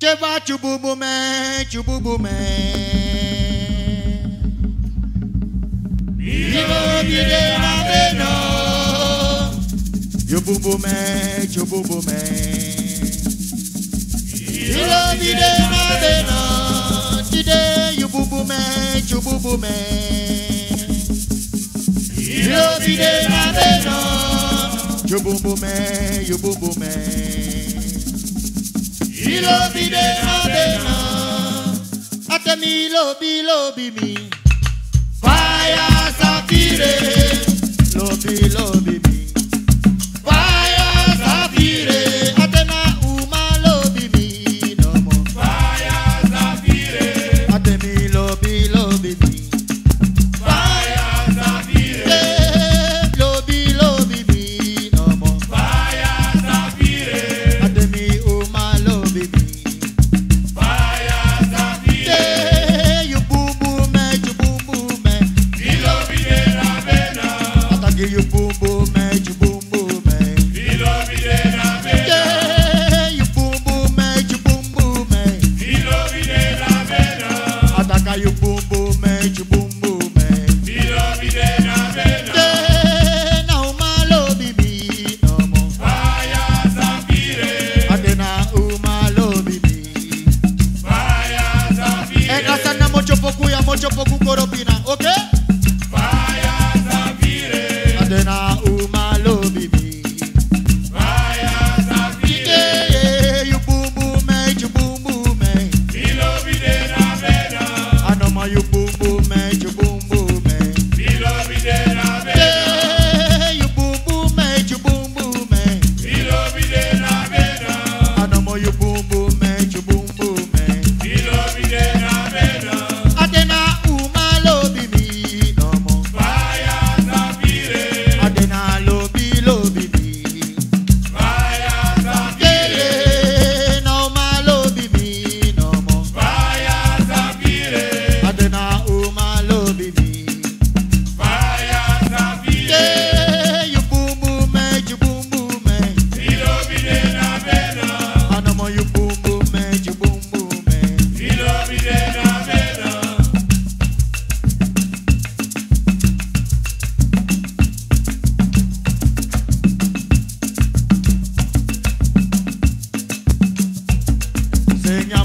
Cheba chububu me, chububu me. Biro bide na beno. Chububu me, chububu me. Biro bide na beno. Chide chububu me, chububu me. Biro bide na beno. Chububu me, chububu me. mi lobi de adena. Ate mi lobi lobi mi. Fire safire. Lobi lobi mi. Yeah.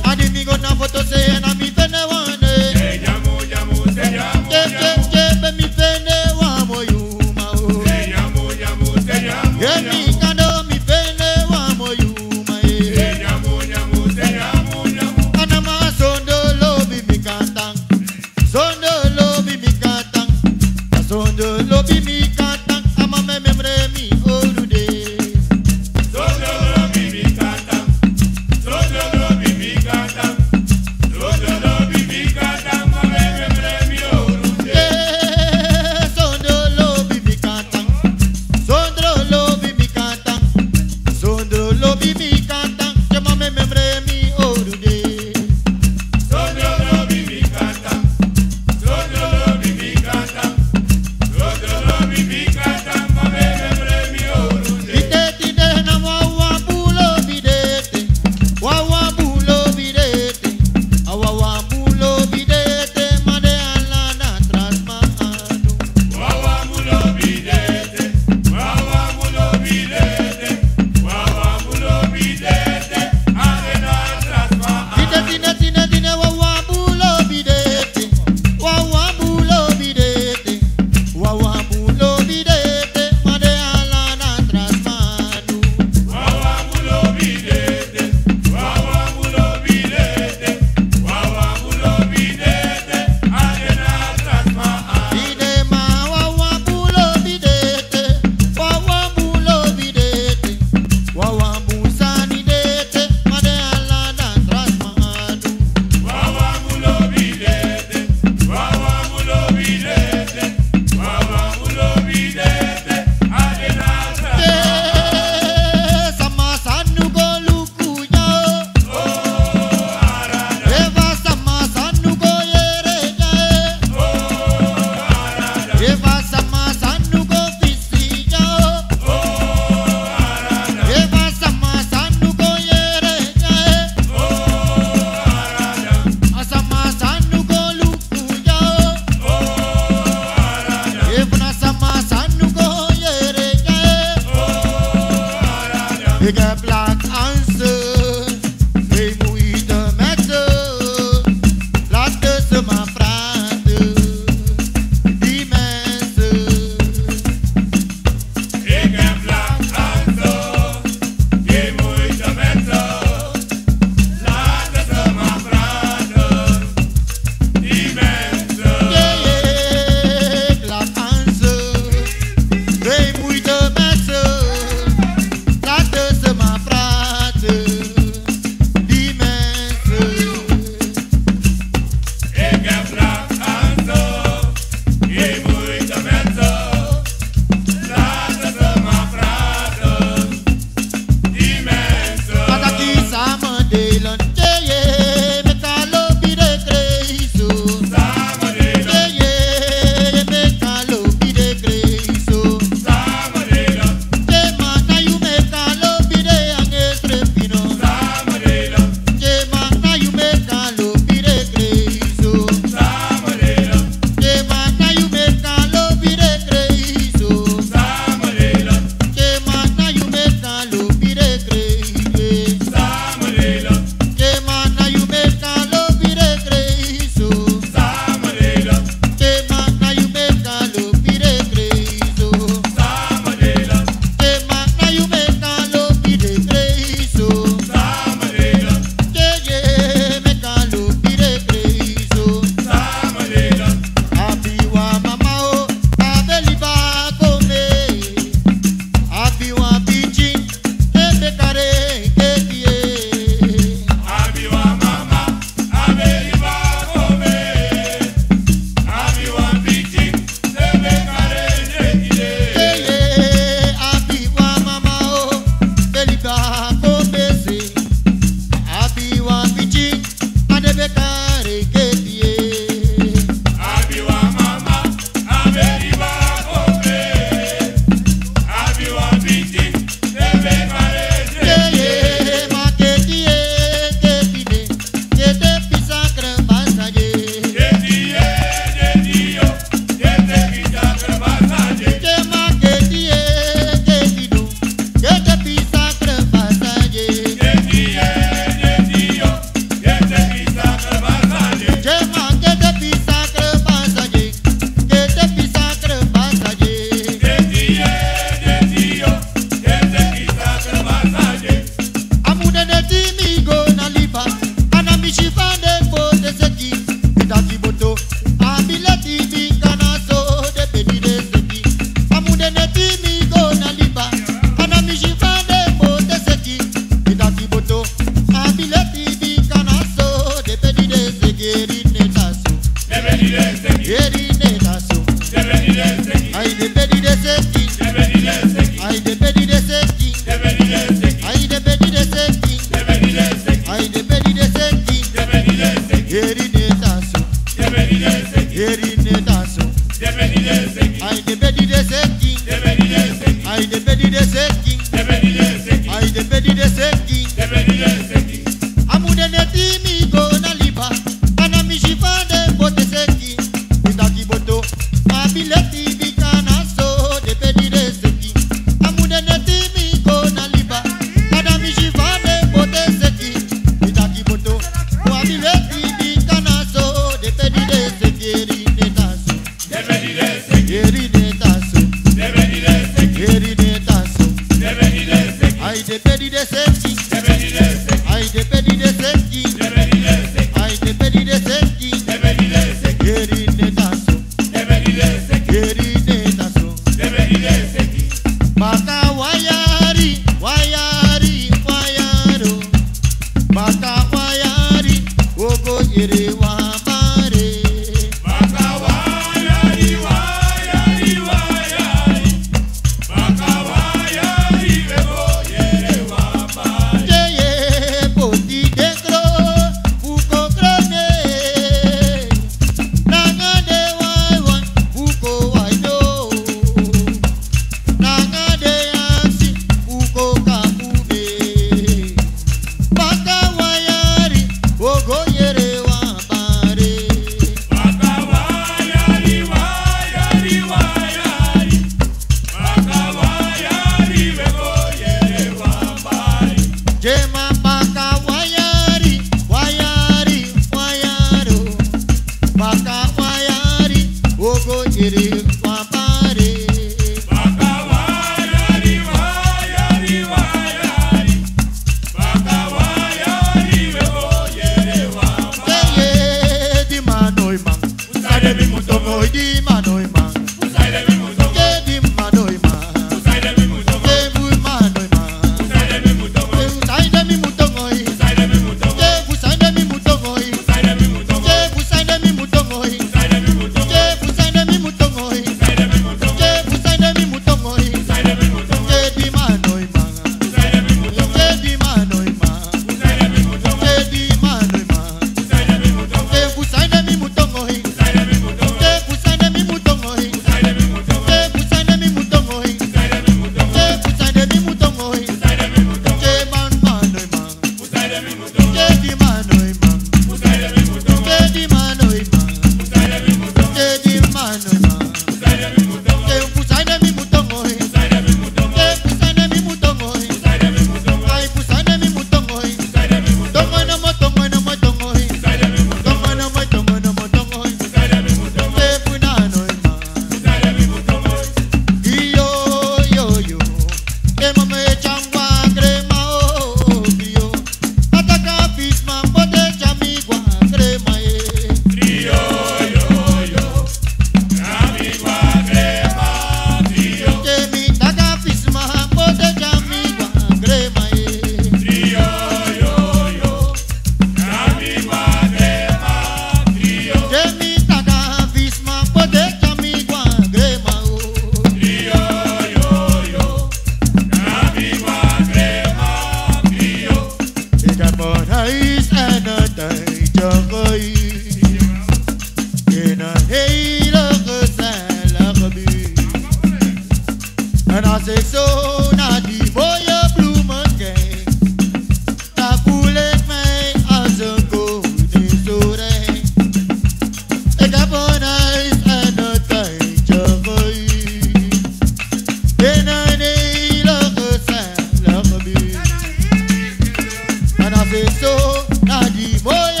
so, na di more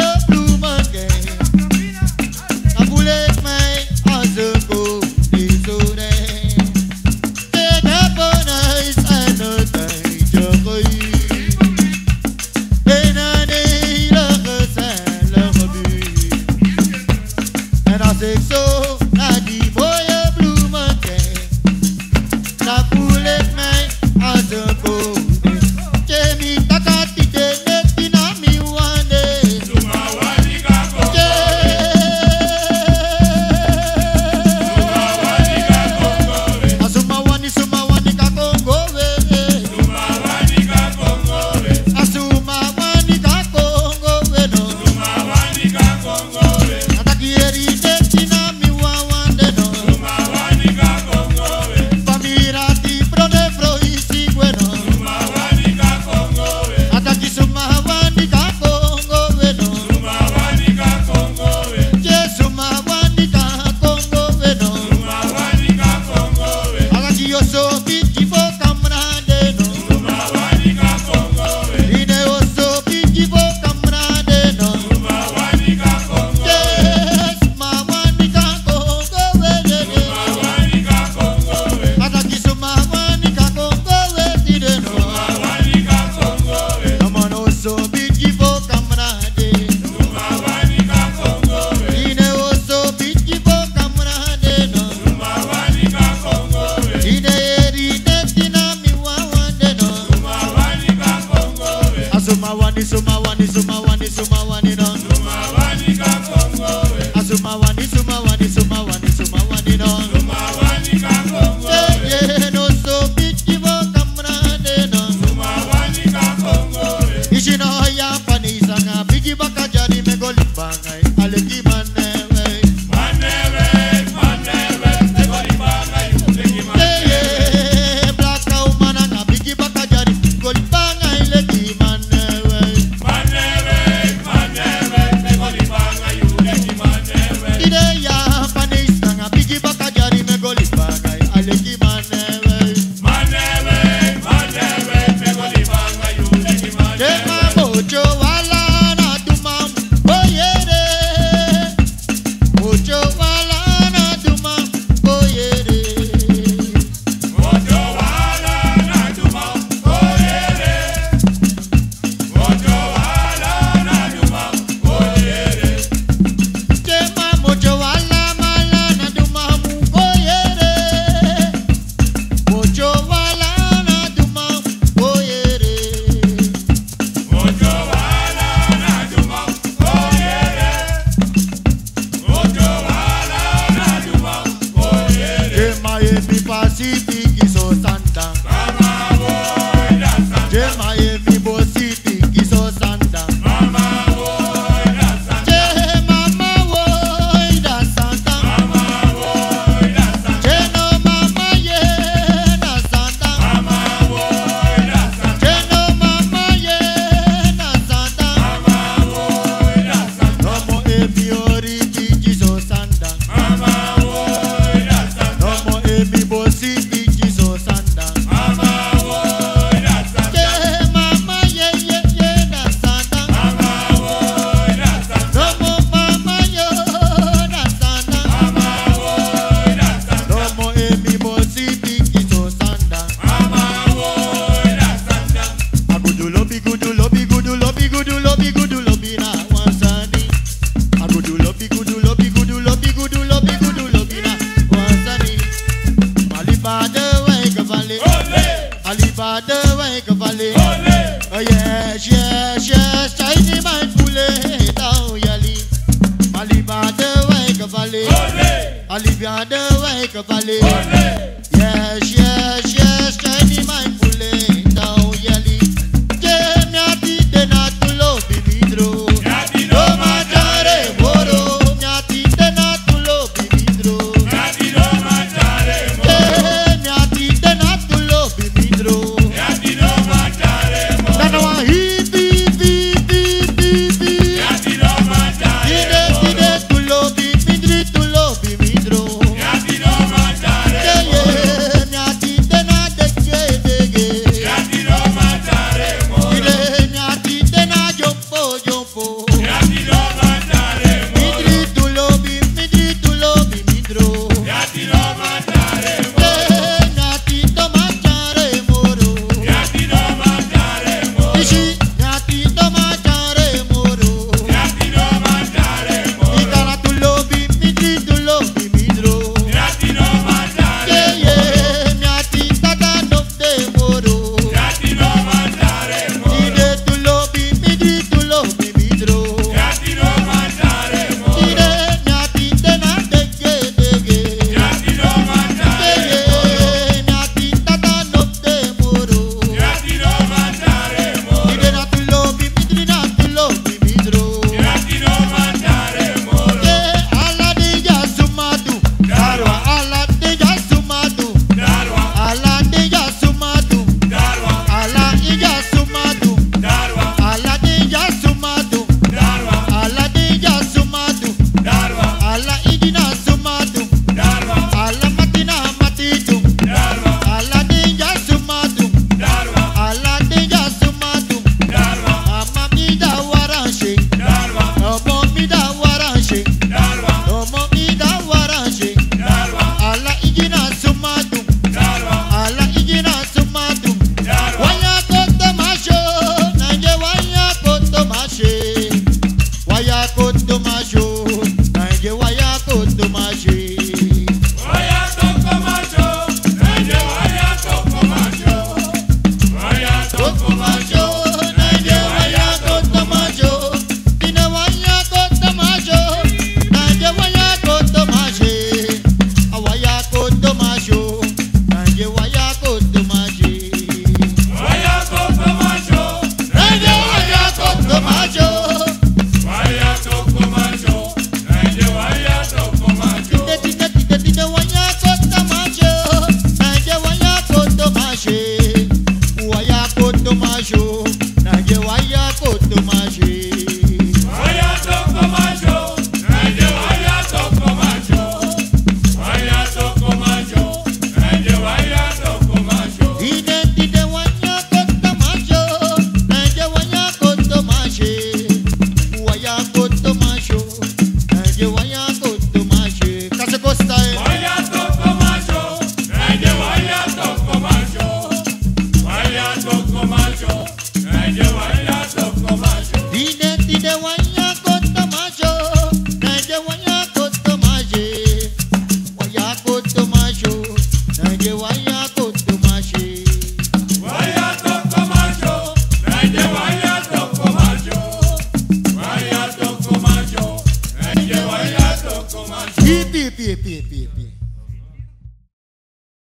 olivanga aleki Alibade we